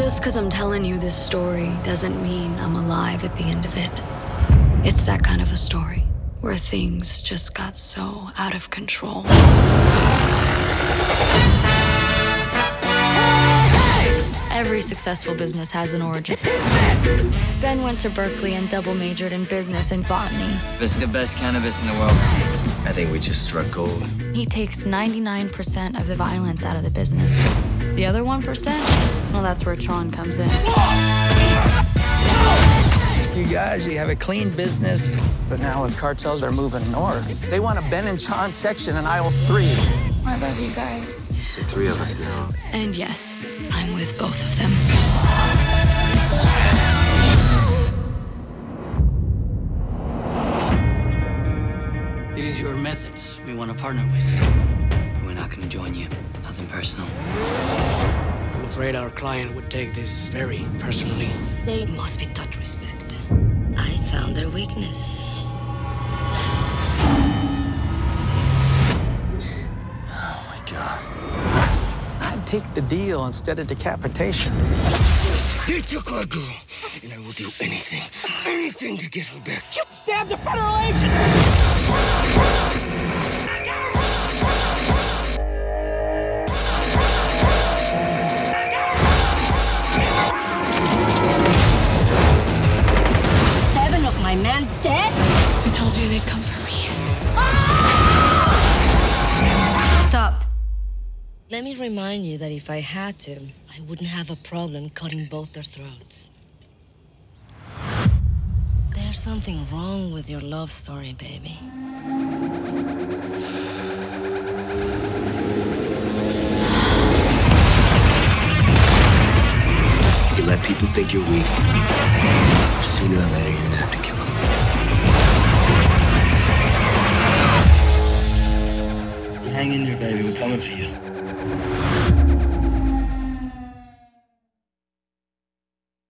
Just because I'm telling you this story doesn't mean I'm alive at the end of it. It's that kind of a story where things just got so out of control. Every successful business has an origin. Ben went to Berkeley and double majored in business and botany. This is the best cannabis in the world. I think we just struck gold. He takes 99% of the violence out of the business. The other 1%? Well, that's where Chon comes in. You guys, you have a clean business. But now if cartels are moving north, they want a Ben and Chon section in aisle three. I love you guys. It's the three of us now. And yes, I'm with both of them. It is your methods we want to partner with. We're not gonna join you. Nothing personal. I'm afraid our client would take this very personally. They must be taught respect. I found their weakness. I'd take the deal instead of decapitation. Take your car, girl, and I will do anything, anything to get her back. You stabbed a federal agent! Seven of my men dead? I told you they'd come for me. Let me remind you that if I had to, I wouldn't have a problem cutting both their throats. There's something wrong with your love story, baby. You let people think you're weak. Sooner or later, you're gonna have to kill Hang in there, baby. We're coming for you.